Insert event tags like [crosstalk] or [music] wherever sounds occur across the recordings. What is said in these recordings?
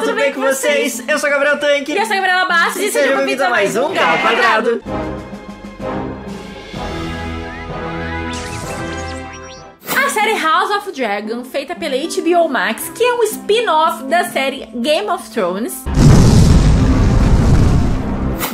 tudo bem com vocês? Eu sou o Gabriel Tanque. E eu sou a Gabriela Bastos e sejam bem-vindos a mais um Gal Quadrado. A série House of Dragon, feita pela HBO Max, que é um spin-off da série Game of Thrones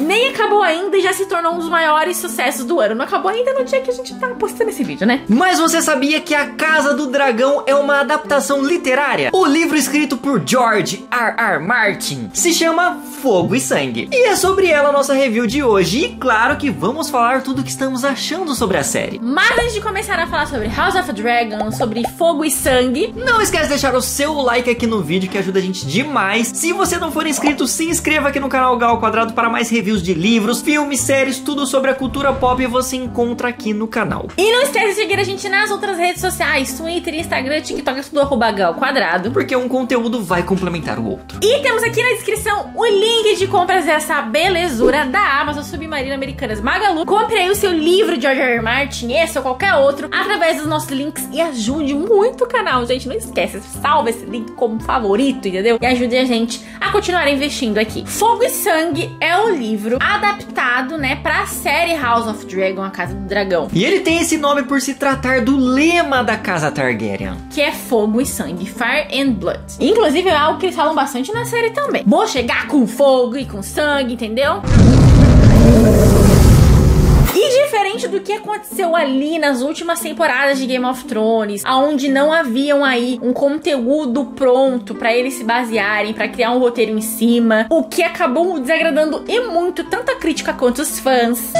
nem acabou ainda e já se tornou um dos maiores sucessos do ano. Não acabou ainda no dia que a gente tá postando esse vídeo, né? Mas você sabia que A Casa do Dragão é uma adaptação literária? O livro escrito por George R. R. Martin se chama Fogo e Sangue. E é sobre ela a nossa review de hoje. E claro que vamos falar tudo o que estamos achando sobre a série. Mas antes de começar a falar sobre House of Dragon, sobre Fogo e Sangue, não esquece de deixar o seu like aqui no vídeo que ajuda a gente demais. Se você não for inscrito, se inscreva aqui no canal Gal Quadrado para mais reviews reviews de livros, filmes, séries, tudo sobre a cultura pop você encontra aqui no canal. E não esquece de seguir a gente nas outras redes sociais, Twitter, Instagram, TikTok, tudo arroba gal quadrado. Porque um conteúdo vai complementar o outro. E temos aqui na descrição o link de compras dessa belezura da Amazon Submarina Americanas Magalu. Compre aí o seu livro de George R. R. Martin, esse ou qualquer outro, através dos nossos links e ajude muito o canal, gente. Não esquece, salve esse link como favorito, entendeu? E ajude a gente a continuar investindo aqui. Fogo e Sangue é o livro livro adaptado, né, pra série House of Dragon, a Casa do Dragão. E ele tem esse nome por se tratar do lema da Casa Targaryen, que é fogo e sangue, Fire and Blood. Inclusive é algo que eles falam bastante na série também. Vou chegar com fogo e com sangue, entendeu? Diferente do que aconteceu ali nas últimas temporadas de Game of Thrones, aonde não haviam aí um conteúdo pronto para eles se basearem, para criar um roteiro em cima, o que acabou desagradando e muito tanto a crítica quanto os fãs.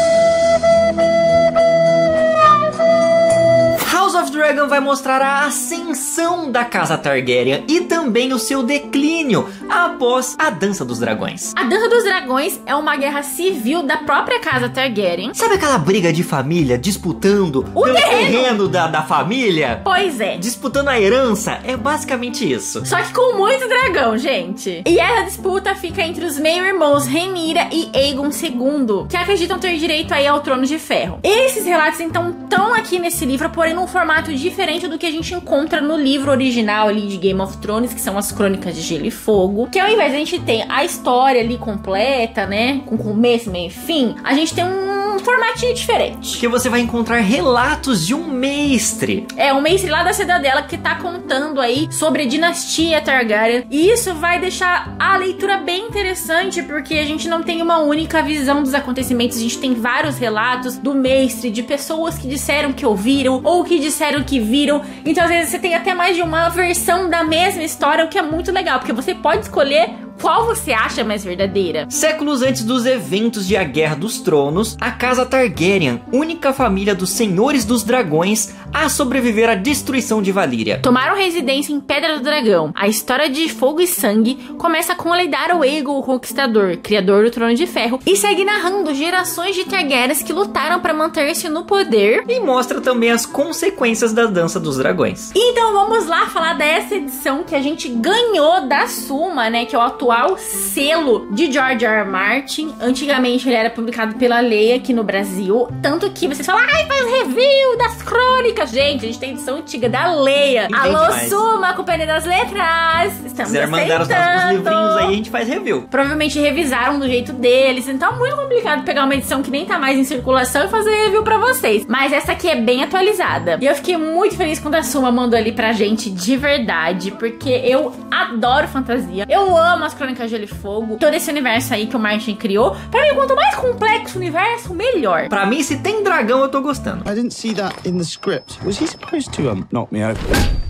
House of Dragon vai mostrar a ascensão da casa Targaryen e também o seu declínio após a Dança dos Dragões. A Dança dos Dragões é uma guerra civil da própria casa Targaryen. Sabe aquela briga de família disputando o terreno, terreno da, da família? Pois é. Disputando a herança? É basicamente isso. Só que com muito dragão, gente. E essa disputa fica entre os meio-irmãos Rhaenyra e Aegon II, que acreditam ter direito aí ao Trono de Ferro. Esses relatos, então, estão aqui nesse livro, porém num formato diferente do que a gente encontra no livro original ali de Game of Thrones, que são as Crônicas de Gelo e Fogo. Que ao invés de a gente ter a história ali completa, né? Com começo, meio e fim, a gente tem um um formatinho diferente. Que você vai encontrar relatos de um mestre. É, um mestre lá da cidadela que tá contando aí sobre a dinastia Targaryen. E isso vai deixar a leitura bem interessante, porque a gente não tem uma única visão dos acontecimentos, a gente tem vários relatos do mestre, de pessoas que disseram que ouviram ou que disseram que viram. Então, às vezes, você tem até mais de uma versão da mesma história, o que é muito legal, porque você pode escolher qual você acha mais verdadeira? Séculos antes dos eventos de A Guerra dos Tronos, a Casa Targaryen, única família dos Senhores dos Dragões a sobreviver à destruição de Valíria. Tomaram residência em Pedra do Dragão. A história de Fogo e Sangue começa com Eledar Aegon, o Conquistador, criador do Trono de Ferro, e segue narrando gerações de Targaryens que lutaram para manter-se no poder. E mostra também as consequências da Dança dos Dragões. Então vamos lá falar dessa edição que a gente ganhou da Suma, né, que é o atual atual selo de George R. R. Martin. Antigamente ele era publicado pela Leia aqui no Brasil. Tanto que vocês falam, ai, faz review das crônicas. Gente, a gente tem edição antiga da Leia. E Alô, Suma, Companhia das Letras. Estamos Se mandar os nossos livrinhos aí, a gente faz review. Provavelmente revisaram do jeito deles. Então é muito complicado pegar uma edição que nem tá mais em circulação e fazer review pra vocês. Mas essa aqui é bem atualizada. E eu fiquei muito feliz quando a Suma mandou ali pra gente de verdade. Porque eu adoro fantasia. Eu amo as Crônicas de Gelo e Fogo, todo esse universo aí que o Martin criou. Pra mim, quanto mais complexo o universo, melhor. Pra mim, se tem dragão, eu tô gostando. I didn't see that in the script. Was he supposed to um, knock me over?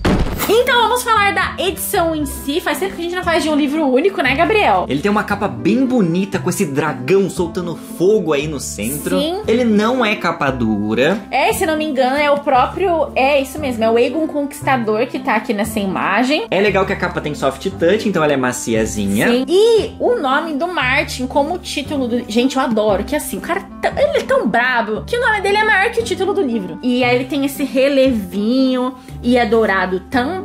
Então vamos falar da edição em si. Faz tempo que a gente não faz de um livro único, né, Gabriel? Ele tem uma capa bem bonita com esse dragão soltando fogo aí no centro. Sim. Ele não é capa dura. É, se não me engano, é o próprio. É isso mesmo, é o Egon Conquistador que tá aqui nessa imagem. É legal que a capa tem soft touch, então ela é maciazinha. Sim. E o nome do Martin como título do. Gente, eu adoro. Que assim, o cara. Ele é tão brabo que o nome dele é maior que o título do livro. E aí ele tem esse relevinho e é dourado também.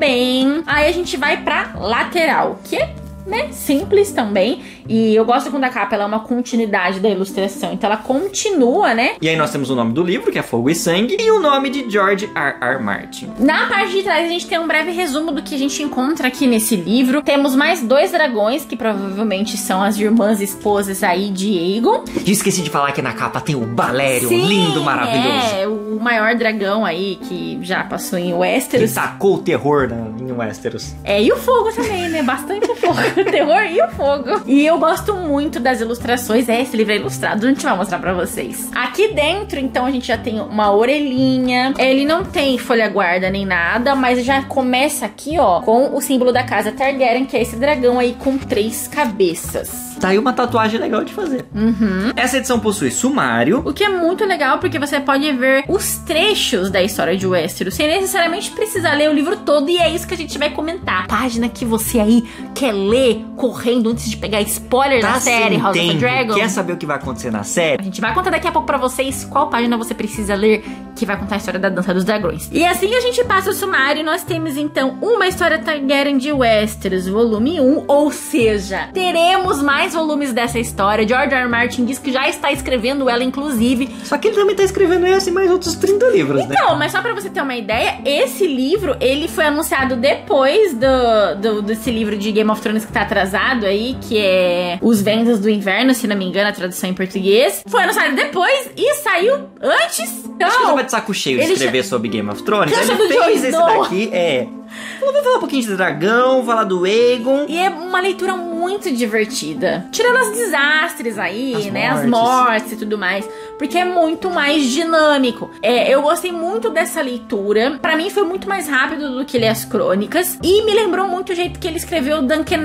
Aí a gente vai pra lateral, que é né, simples também. E eu gosto quando a capa ela é uma continuidade da ilustração. Então ela continua, né? E aí nós temos o nome do livro, que é Fogo e Sangue, e o nome de George R. R. Martin. Na parte de trás a gente tem um breve resumo do que a gente encontra aqui nesse livro. Temos mais dois dragões, que provavelmente são as irmãs esposas aí de Aegon. E esqueci de falar que na capa tem o Balério, Sim, lindo, maravilhoso. É, o maior dragão aí que já passou em Que Westeros. tacou o terror na, em Westeros. É, e o fogo também, né? Bastante fogo. [laughs] O terror e o fogo. E eu gosto muito das ilustrações. É, esse livro é ilustrado, a gente vai mostrar pra vocês. Aqui dentro, então, a gente já tem uma orelhinha. Ele não tem folha guarda nem nada, mas já começa aqui, ó, com o símbolo da casa Targaryen, que é esse dragão aí com três cabeças. Tá aí uma tatuagem legal de fazer. Uhum. Essa edição possui sumário, O que é muito legal porque você pode ver os trechos da história de Westeros sem necessariamente precisar ler o livro todo e é isso que a gente vai comentar. Página que você aí quer ler correndo antes de pegar spoiler da tá série sem House of tempo, Dragon. quer saber o que vai acontecer na série? A gente vai contar daqui a pouco pra vocês qual página você precisa ler que vai contar a história da Dança dos Dragões. E assim a gente passa o sumário, nós temos então uma história Targaryen de Westeros, volume 1, ou seja, teremos mais volumes dessa história. George R. R. Martin diz que já está escrevendo ela, inclusive. Só que ele também tá escrevendo esse e mais outros 30 livros, né? Então, mas só pra você ter uma ideia, esse livro, ele foi anunciado depois do, do- desse livro de Game of Thrones que tá atrasado aí, que é Os Vendas do Inverno, se não me engano, a tradução em português. Foi anunciado depois e saiu antes. Então, Acho que tava de saco cheio de escrever sobre Game of Thrones. Ele fez esse Snow. daqui, é. Vamos falar um pouquinho de dragão, falar do Aegon. E é uma leitura muito divertida. Tirando os desastres aí, As né? As mortes. mortes e tudo mais. Porque é muito mais dinâmico. É, eu gostei muito dessa leitura. Pra mim foi muito mais rápido do que ler as crônicas. E me lembrou muito o jeito que ele escreveu Duncan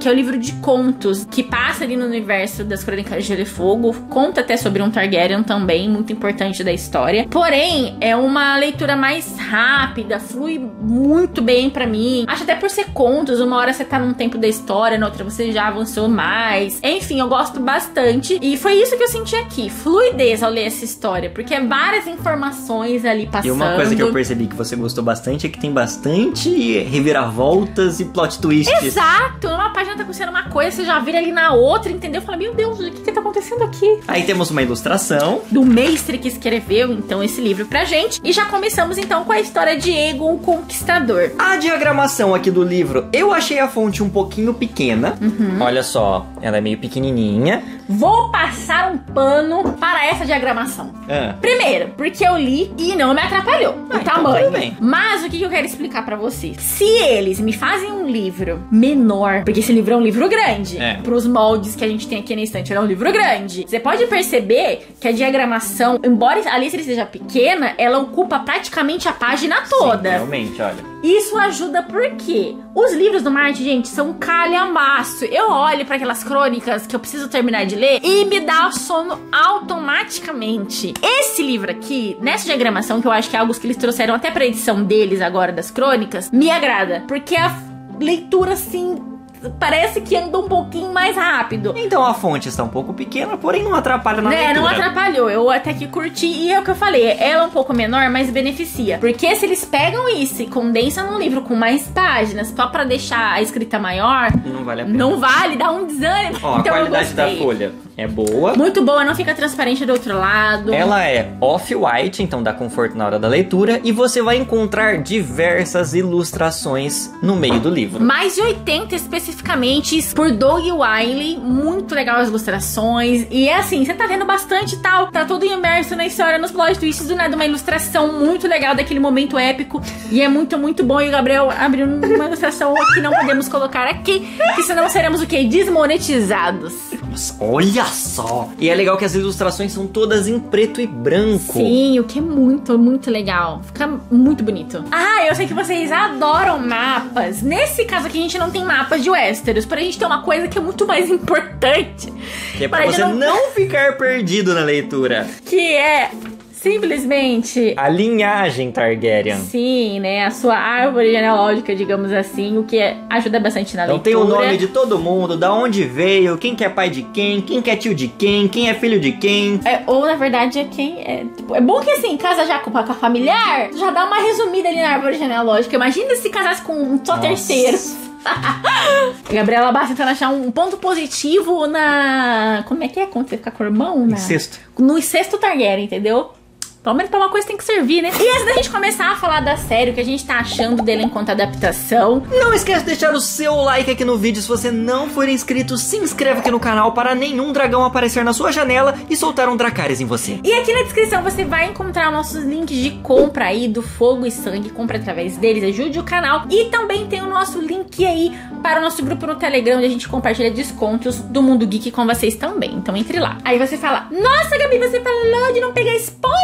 que é o livro de contos, que passa ali no universo das crônicas de Gelo e Fogo. Conta até sobre um Targaryen também, muito importante da história. Porém, é uma leitura mais rápida, flui muito bem pra mim. Acho até por ser contos, uma hora você tá num tempo da história, na outra você já avançou mais. Enfim, eu gosto bastante. E foi isso que eu senti aqui, fluidez ao ler essa história, porque é várias informações ali passando. E uma coisa que eu percebi que você gostou bastante é que tem bastante reviravoltas e plot twists. Exato! Uma página tá acontecendo uma coisa, você já vira ali na outra, entendeu? Fala, meu Deus, o que que tá acontecendo aqui? Aí temos uma ilustração. do mestre que escreveu então esse livro pra gente. E já começamos então com a história de Egon o Conquistador. A diagramação aqui do livro, eu achei a fonte um pouquinho pequena. Uhum. Olha só, ela é meio pequenininha. Vou passar um pano para essa diagramação. Ah, Primeiro, porque eu li e não me atrapalhou Ah, o então tamanho. tudo bem. Mas o que eu quero explicar pra vocês? Se eles me fazem um livro menor, porque esse livro é um livro grande, É. pros moldes que a gente tem aqui na estante, ele é um livro grande. Você pode perceber que a diagramação, embora a letra seja pequena, ela ocupa praticamente a página sim, toda. realmente, olha. Isso ajuda porque os livros do Marte, gente, são calhamaço. Eu olho para aquelas crônicas que eu preciso terminar de ler e me dá sono automaticamente. Esse livro aqui, nessa diagramação, que eu acho que é algo que eles trouxeram até pra edição deles agora das crônicas, me agrada. Porque a leitura, assim, parece que anda um pouquinho mais rápido. Então a fonte está um pouco pequena, porém não atrapalha na Né, leitura. não atrapalhou. Eu até que curti. E é o que eu falei. Ela é um pouco menor, mas beneficia. Porque se eles pegam isso e condensam num livro com mais páginas, só pra deixar a escrita maior, Não vale a pena. não vale, dá um desânimo. Ó, então a qualidade da folha é boa. Muito boa, não fica transparente do outro lado. Ela é off-white, então dá conforto na hora da leitura, e você vai encontrar diversas ilustrações no meio do livro. Mais de 80 especificamente por Doug Wiley. Muito legal as ilustrações. E é assim, você tá lendo bastante e tal. Tá todo imerso na história, nos plot twists. Do nada, uma ilustração muito legal daquele momento épico. E é muito, muito bom. E o Gabriel abriu uma ilustração que não podemos colocar aqui. Que senão seremos o quê? Desmonetizados. Nossa, olha só! E é legal que as ilustrações são todas em preto e branco. Sim, o que é muito, muito legal. Fica muito bonito. Ah, eu sei que vocês adoram mapas. Nesse caso aqui, a gente não tem mapas de Westeros. Porém, a gente tem uma coisa que é muito mais [laughs] importante. Que é pra Para você de não ficar perdido na leitura. Que é simplesmente. A linhagem Targaryen. Sim, né? A sua árvore genealógica, digamos assim, o que é- ajuda bastante na Então tem leitura. o nome de todo mundo, da onde veio, quem que é pai de quem, quem que é tio de quem, quem é filho de quem. É, ou na verdade é quem é. Tipo, é bom que assim, casa já com, com a familiar, já dá uma resumida ali na árvore genealógica. Imagina se casasse com um só Nossa. terceiro. [laughs] Gabriela Bassi tentando achar um ponto positivo na. Como é que é? Quando você fica com o irmão? Na... Sexto. No sexto Targaryen, entendeu? Pelo menos pra uma coisa tem que servir, né? E antes da gente começar a falar da série, o que a gente tá achando dele enquanto adaptação. Não esquece de deixar o seu like aqui no vídeo. Se você não for inscrito, se inscreve aqui no canal para nenhum dragão aparecer na sua janela e soltar um Dracarys em você. E aqui na descrição você vai encontrar nossos links de compra aí do Fogo e Sangue. Compre através deles, ajude o canal. E também tem o nosso link aí para o nosso grupo no Telegram, onde a gente compartilha descontos do Mundo Geek com vocês também. Então entre lá. Aí você fala, nossa Gabi, você falou de não pegar spoiler?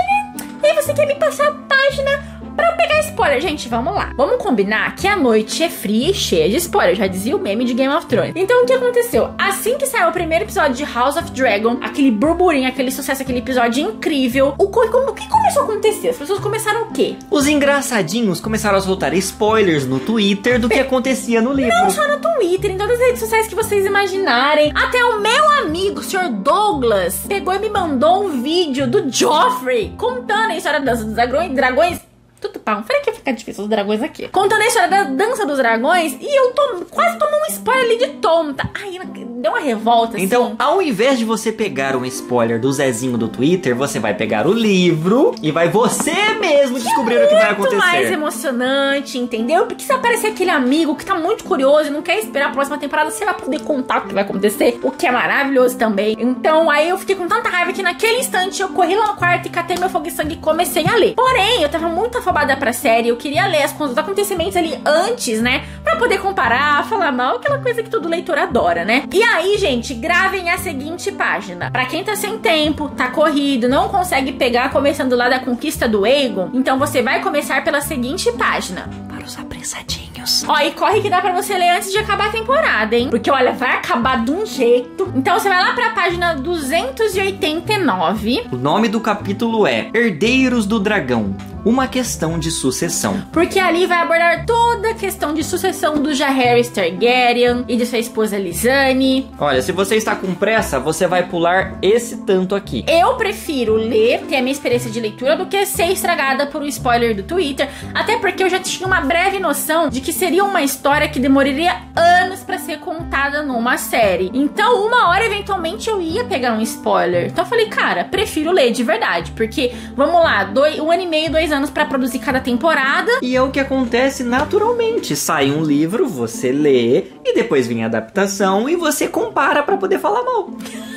Gente, vamos lá. Vamos combinar que a noite é fria e cheia de spoiler. Já dizia o meme de Game of Thrones. Então, o que aconteceu? Assim que saiu o primeiro episódio de House of Dragon, aquele burburinho, aquele sucesso, aquele episódio incrível, o, o que começou a acontecer? As pessoas começaram o quê? Os engraçadinhos começaram a soltar spoilers no Twitter do que acontecia no livro. Não só no Twitter, em todas as redes sociais que vocês imaginarem. Até o meu amigo, o Sr. Douglas, pegou e me mandou um vídeo do Joffrey contando a história dragões, dragões tudo pau. Falei que ia ficar difícil os dragões aqui. Contando a história da dança dos dragões e eu tô, quase tomei um spoiler ali de tonta. Ai, deu uma revolta, assim. Então, ao invés de você pegar um spoiler do Zezinho do Twitter, você vai pegar o livro e vai você mesmo descobrir o que vai acontecer. muito mais emocionante, entendeu? Porque se aparecer aquele amigo que tá muito curioso e não quer esperar a próxima temporada, você vai poder contar o que vai acontecer, o que é maravilhoso também. Então, aí eu fiquei com tanta raiva que naquele instante eu corri lá no quarto e catei meu fogo e sangue e comecei a ler. Porém, eu tava muito afobada pra série, eu queria ler as, os acontecimentos ali antes, né? Pra poder comparar, falar mal, aquela coisa que todo leitor adora, né? E aí, gente, gravem a seguinte página. Pra quem tá sem tempo, tá corrido, não consegue pegar começando lá da conquista do Aegon, então você vai começar pela seguinte página. Para os apressadinhos. Ó, e corre que dá pra você ler antes de acabar a temporada, hein? Porque, olha, vai acabar de um jeito. Então você vai lá pra página 289. O nome do capítulo é Herdeiros do Dragão. Uma questão de sucessão. Porque ali vai abordar toda a questão de sucessão do Jaehaerys Targaryen e de sua esposa Lysane. Olha, se você está com pressa, você vai pular esse tanto aqui. Eu prefiro ler, ter a minha experiência de leitura, do que ser estragada por um spoiler do Twitter. Até porque eu já tinha uma breve noção de que seria uma história que demoraria anos para ser contada numa série. Então, uma hora, eventualmente, eu ia pegar um spoiler. Então eu falei, cara, prefiro ler de verdade. Porque, vamos lá, dois, um ano e meio, dois anos para produzir cada temporada. E é o que acontece naturalmente. Sai um livro, você lê, e depois vem a adaptação e você compara para poder falar mal. [laughs]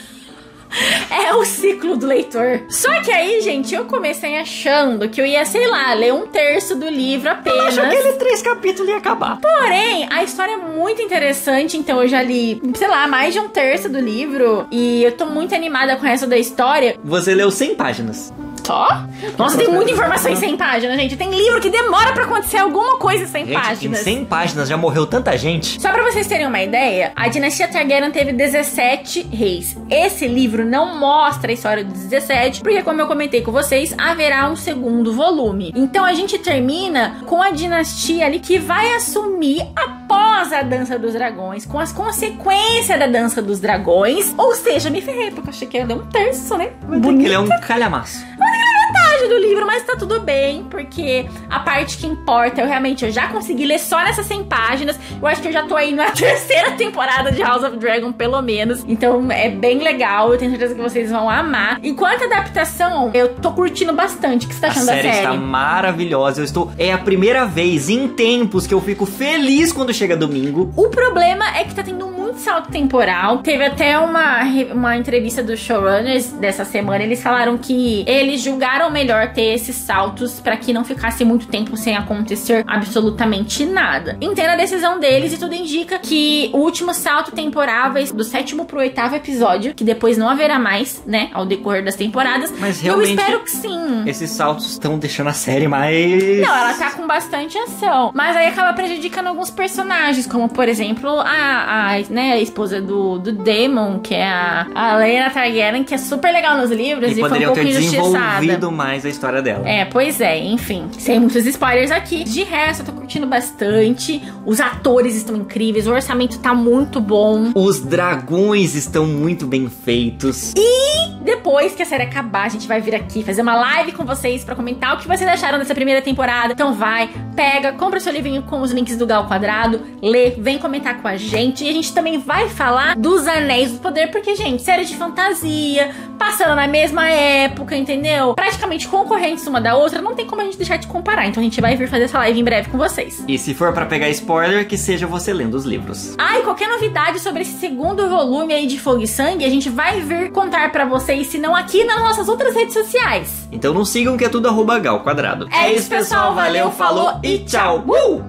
É o ciclo do leitor. Só que aí, gente, eu comecei achando que eu ia, sei lá, ler um terço do livro apenas. Eu acho que ele três capítulos ia acabar. Porém, a história é muito interessante, então eu já li, sei lá, mais de um terço do livro. E eu tô muito animada com essa da história. Você leu 100 páginas. Só? Nossa, tem muita informação em 100 páginas, gente. Tem livro que demora pra acontecer alguma coisa em 100 Gente, páginas. em 100 páginas já morreu tanta gente. Só pra vocês terem uma ideia, a dinastia Targaryen teve 17 reis. Esse livro não mostra a história dos 17, porque como eu comentei com vocês, haverá um segundo volume. Então a gente termina com a dinastia ali que vai assumir após a Dança dos Dragões, com as consequências da Dança dos Dragões. Ou seja, me ferrei, porque eu achei que ia dar um terço, né? Porque ele é um calhamaço. Metade do livro, mas tá tudo bem, porque a parte que importa, eu realmente eu já consegui ler só nessas 100 páginas. Eu acho que eu já tô aí na [laughs] terceira temporada de House of Dragon, pelo menos. Então é bem legal, eu tenho certeza que vocês vão amar. Enquanto a adaptação, eu tô curtindo bastante. O que você tá A achando série da série? está maravilhosa. Eu estou. É a primeira vez em tempos que eu fico feliz quando chega domingo. O problema é que tá tendo muito salto temporal. Teve até uma, uma entrevista dos showrunners dessa semana. Eles falaram que eles julgaram melhor ter esses saltos pra que não ficasse muito tempo sem acontecer absolutamente nada. Entenda a decisão deles e tudo indica que o último salto temporal vai do sétimo pro oitavo episódio, que depois não haverá mais, né, ao decorrer das temporadas. Mas Eu realmente- espero que sim. Esses saltos estão deixando a série mais. Não, ela tá com bastante ação. Mas aí acaba prejudicando alguns personagens, como por exemplo a, a, né, a esposa do, do Daemon, que é a, a Lena Targaryen, que é super legal nos livros E e, foi um pouco ter injustiçada. desenvolvido mais a história dela. É, pois é, enfim. Sem muitos spoilers aqui. De resto, eu tô curtindo bastante. Os atores estão incríveis, o orçamento tá muito bom. Os dragões estão muito bem feitos. E depois que a série acabar, a gente vai vir aqui fazer uma live com vocês para comentar o que vocês acharam dessa primeira temporada. Então vai, pega, compra seu livrinho com os links do Gal Quadrado, lê, vem comentar com a gente. E a gente também vai falar dos Anéis do Poder, porque, gente, série de fantasia, passando na mesma época, entendeu? Praticamente concorrentes uma da outra, não tem como a gente deixar de comparar. Então a gente vai vir fazer essa live em breve com vocês. E se for para pegar spoiler, que seja você lendo os livros. Ah, e qualquer novidade sobre esse segundo volume aí de Fogo e Sangue, a gente vai vir contar para vocês, se não aqui nas nossas outras redes sociais. Então não sigam que é tudo arroba gal quadrado. É isso, pessoal. Valeu, falou e tchau. Uh!